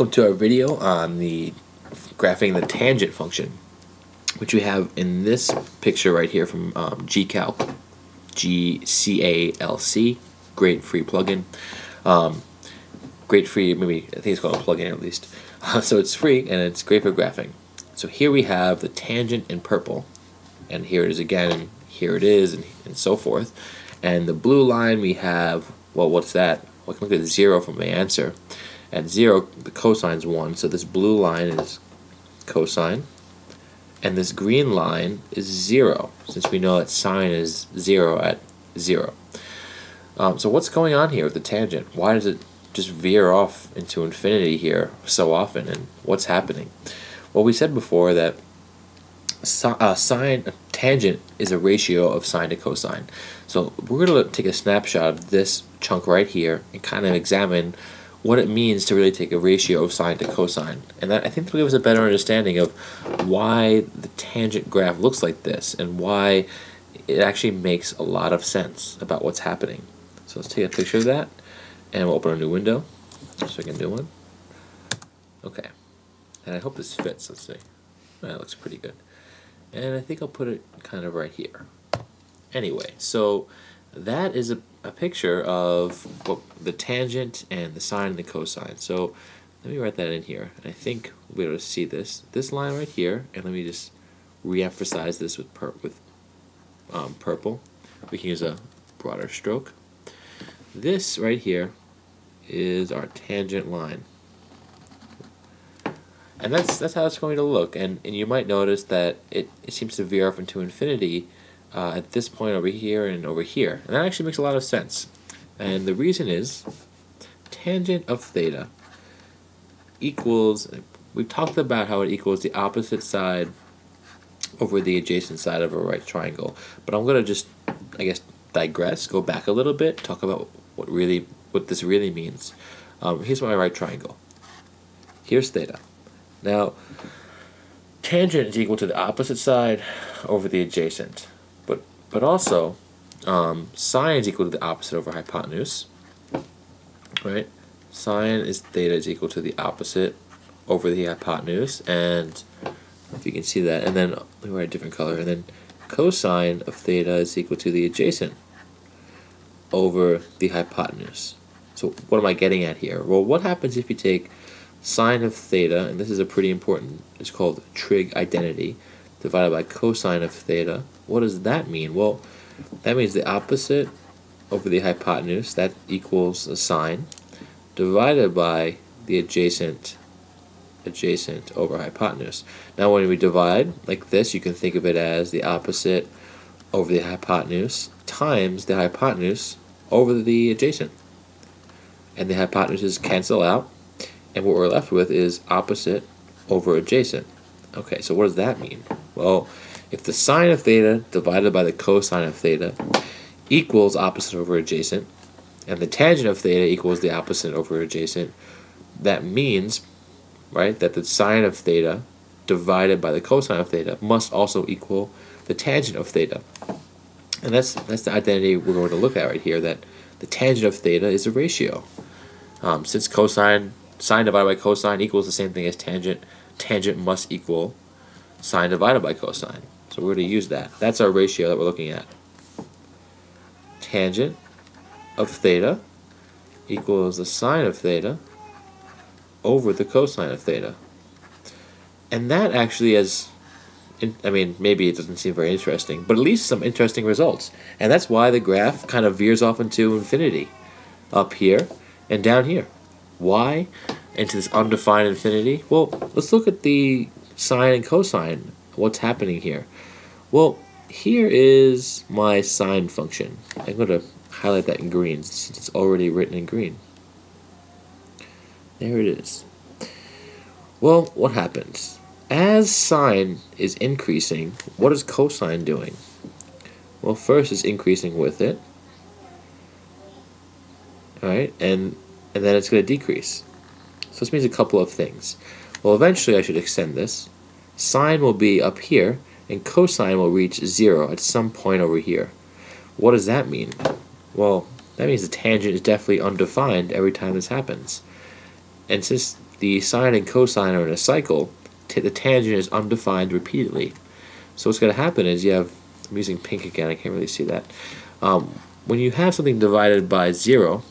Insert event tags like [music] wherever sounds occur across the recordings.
Welcome to our video on the graphing the tangent function, which we have in this picture right here from um, GCalc, G-C-A-L-C, great free plugin. Um, great free, maybe I think it's called a plugin at least. Uh, [laughs] so it's free and it's great for graphing. So here we have the tangent in purple, and here it is again, and here it is, and, and so forth. And the blue line we have, well, what's that? Well, I can look at zero from my answer. At 0, the cosine is 1, so this blue line is cosine. And this green line is 0, since we know that sine is 0 at 0. Um, so what's going on here with the tangent? Why does it just veer off into infinity here so often, and what's happening? Well, we said before that uh, sine tangent is a ratio of sine to cosine. So we're going to take a snapshot of this chunk right here and kind of examine what it means to really take a ratio of sine to cosine. And that I think will give us a better understanding of why the tangent graph looks like this and why it actually makes a lot of sense about what's happening. So let's take a picture of that and we'll open a new window so we can do one. Okay. And I hope this fits. Let's see. That looks pretty good. And I think I'll put it kind of right here. Anyway, so that is a, a picture of the tangent and the sine and the cosine. So let me write that in here. I think we'll be able to see this. This line right here, and let me just re-emphasize this with, pur with um, purple. We can use a broader stroke. This right here is our tangent line. And that's that's how it's going to look. And, and you might notice that it, it seems to veer off into infinity uh, at this point over here and over here. And that actually makes a lot of sense. And the reason is tangent of theta equals, we've talked about how it equals the opposite side over the adjacent side of a right triangle. But I'm going to just, I guess, digress, go back a little bit, talk about what really, what this really means. Um, here's my right triangle. Here's theta. Now, tangent is equal to the opposite side over the adjacent. But also, um, sine is equal to the opposite over hypotenuse, right? Sine is theta is equal to the opposite over the hypotenuse, and if you can see that, and then we write a different color, and then cosine of theta is equal to the adjacent over the hypotenuse. So what am I getting at here? Well, what happens if you take sine of theta, and this is a pretty important, it's called trig identity, divided by cosine of theta. What does that mean? Well, that means the opposite over the hypotenuse, that equals a sine, divided by the adjacent adjacent over hypotenuse. Now when we divide like this, you can think of it as the opposite over the hypotenuse times the hypotenuse over the adjacent. And the hypotenuses cancel out, and what we're left with is opposite over adjacent. Okay, so what does that mean? Well, if the sine of theta divided by the cosine of theta equals opposite over adjacent, and the tangent of theta equals the opposite over adjacent, that means, right, that the sine of theta divided by the cosine of theta must also equal the tangent of theta. And that's that's the identity we're going to look at right here, that the tangent of theta is a ratio. Um, since cosine, sine divided by cosine equals the same thing as tangent, tangent must equal sine divided by cosine. So we're going to use that. That's our ratio that we're looking at. Tangent of theta equals the sine of theta over the cosine of theta. And that actually is, I mean, maybe it doesn't seem very interesting, but at least some interesting results. And that's why the graph kind of veers off into infinity up here and down here. Why? Into this undefined infinity? Well, let's look at the sine and cosine. What's happening here? Well, here is my sine function. I'm going to highlight that in green since it's already written in green. There it is. Well, what happens? As sine is increasing, what is cosine doing? Well, first it's increasing with it. Alright, and, and then it's going to decrease. So this means a couple of things. Well, eventually I should extend this. Sine will be up here, and cosine will reach 0 at some point over here. What does that mean? Well, that means the tangent is definitely undefined every time this happens. And since the sine and cosine are in a cycle, the tangent is undefined repeatedly. So what's going to happen is you have, I'm using pink again, I can't really see that. Um, when you have something divided by 0,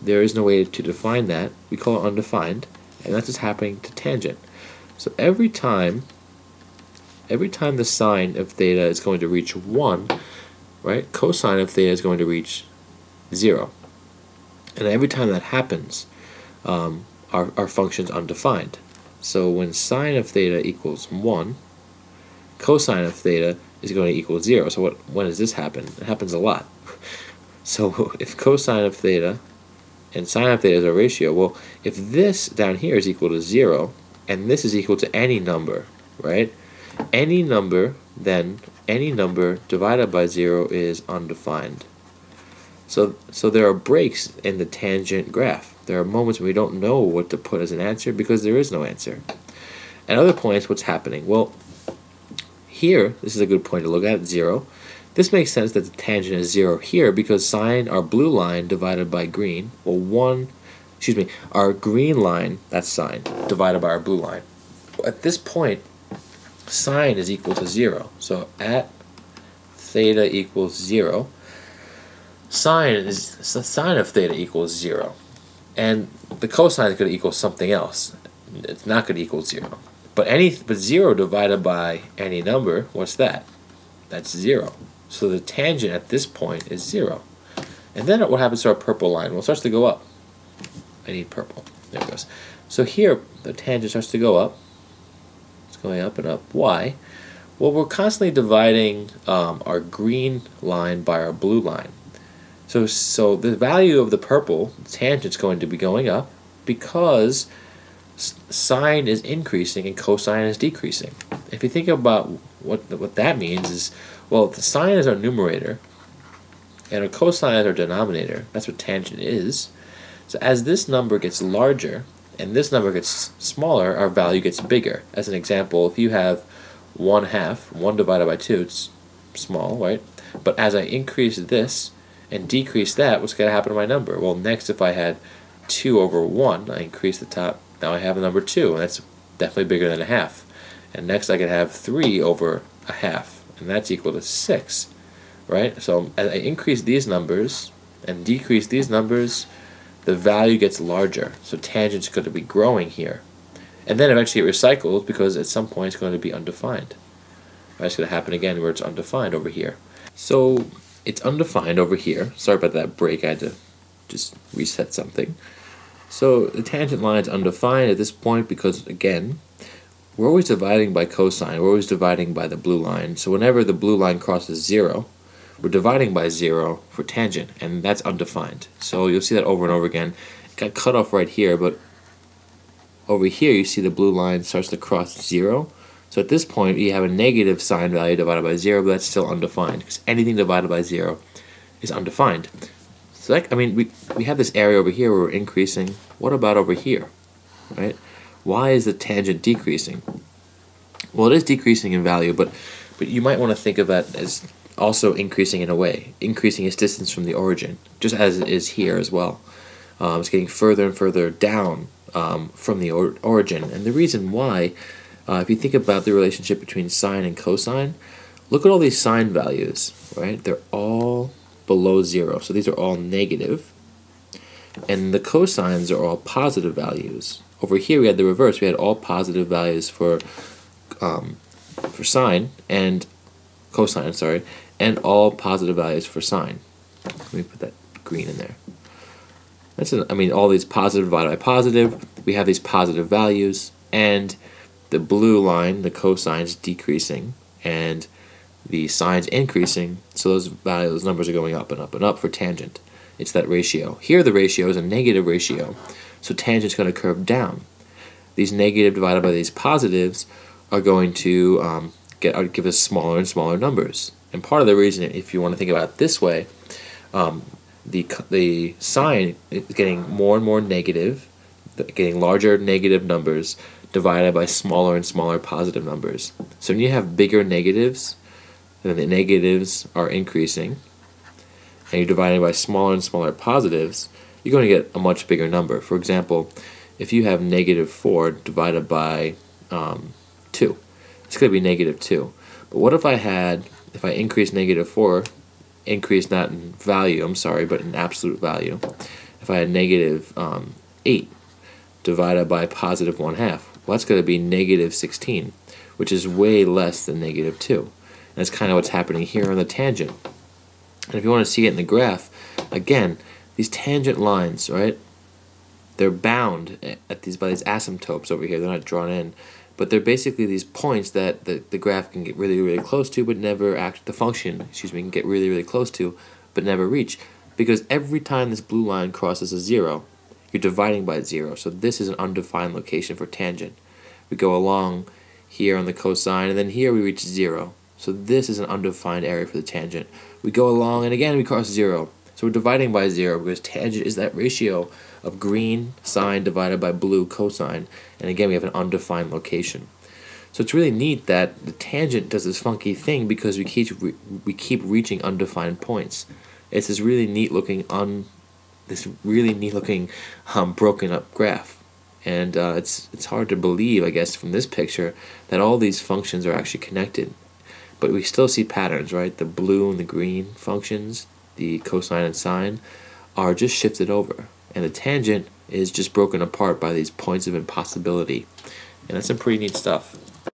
there is no way to define that. We call it undefined, and that's just happening to tangent. So every time, every time the sine of theta is going to reach 1, right, cosine of theta is going to reach 0. And every time that happens, um, our, our function's undefined. So when sine of theta equals 1, cosine of theta is going to equal 0. So what, when does this happen? It happens a lot. [laughs] So if cosine of theta and sine of theta is a ratio, well, if this down here is equal to 0, and this is equal to any number, right? Any number, then any number divided by 0 is undefined. So, so there are breaks in the tangent graph. There are moments when we don't know what to put as an answer because there is no answer. At other points, what's happening? Well, here, this is a good point to look at, 0. This makes sense that the tangent is 0 here because sine our blue line divided by green, well 1, excuse me, our green line, that's sine, divided by our blue line. At this point, sine is equal to 0. So at theta equals 0, sine is the sine of theta equals 0. And the cosine is going to equal something else. It's not going to equal 0. But any but 0 divided by any number, what's that? That's 0. So the tangent at this point is 0. And then what happens to our purple line? Well, it starts to go up. I need purple. There it goes. So here, the tangent starts to go up. Going up and up. Why? Well, we're constantly dividing um, our green line by our blue line. So, so the value of the purple tangent is going to be going up because sine is increasing and cosine is decreasing. If you think about what what that means is, well, the sine is our numerator, and our cosine is our denominator. That's what tangent is. So as this number gets larger and this number gets smaller, our value gets bigger. As an example, if you have 1 half, 1 divided by 2, it's small, right? But as I increase this and decrease that, what's going to happen to my number? Well, next if I had 2 over 1, I increase the top, now I have a number 2, and that's definitely bigger than a half. And next I could have 3 over a half, and that's equal to 6, right? So as I increase these numbers and decrease these numbers, the value gets larger. So tangent's going to be growing here. And then eventually it recycles because at some point it's going to be undefined. It's going to happen again where it's undefined over here. So it's undefined over here. Sorry about that break. I had to just reset something. So the tangent line is undefined at this point because, again, we're always dividing by cosine. We're always dividing by the blue line. So whenever the blue line crosses 0, we're dividing by 0 for tangent, and that's undefined. So you'll see that over and over again. It got cut off right here, but over here you see the blue line starts to cross 0. So at this point, you have a negative sine value divided by 0, but that's still undefined, because anything divided by 0 is undefined. So that, I mean, we, we have this area over here where we're increasing. What about over here, right? Why is the tangent decreasing? Well, it is decreasing in value, but but you might want to think of that as also increasing in a way, increasing its distance from the origin, just as it is here as well. Um, it's getting further and further down um, from the or origin. And the reason why, uh, if you think about the relationship between sine and cosine, look at all these sine values, right? They're all below zero. So these are all negative. And the cosines are all positive values. Over here we had the reverse. We had all positive values for um, for sine and cosine, sorry, and all positive values for sine. Let me put that green in there. That's an, I mean, all these positive divided by positive, we have these positive values, and the blue line, the cosine, is decreasing, and the sine's increasing, so those values, those numbers are going up and up and up for tangent. It's that ratio. Here the ratio is a negative ratio, so tangent's going to curve down. These negative divided by these positives are going to um, get give us smaller and smaller numbers. And part of the reason, if you want to think about it this way, um, the the sine is getting more and more negative, getting larger negative numbers divided by smaller and smaller positive numbers. So when you have bigger negatives, then the negatives are increasing, and you're dividing by smaller and smaller positives, you're going to get a much bigger number. For example, if you have negative 4 divided by um, 2, it's going to be negative 2. But what if I had, if I increase negative 4, increase not in value, I'm sorry, but in absolute value, if I had negative, um, 8 divided by positive 1 half, well, that's going to be negative 16, which is way less than negative 2. And that's kind of what's happening here on the tangent. And if you want to see it in the graph, again, these tangent lines, right? They're bound eh, at these by these asymptotes over here. They're not drawn in, but they're basically these points that the, the graph can get really really close to, but never act. The function, excuse me, can get really really close to, but never reach, because every time this blue line crosses a zero, you're dividing by zero. So this is an undefined location for tangent. We go along here on the cosine, and then here we reach zero. So this is an undefined area for the tangent. We go along, and again we cross zero. So we're dividing by zero because tangent is that ratio of green sine divided by blue cosine. And again, we have an undefined location. So it's really neat that the tangent does this funky thing because we keep we keep reaching undefined points. It's this really neat looking un this really neat looking um, broken up graph. And uh, it's it's hard to believe, I guess, from this picture that all these functions are actually connected. But we still see patterns, right? The blue and the green functions the cosine and sine, are just shifted over. And the tangent is just broken apart by these points of impossibility. And that's some pretty neat stuff.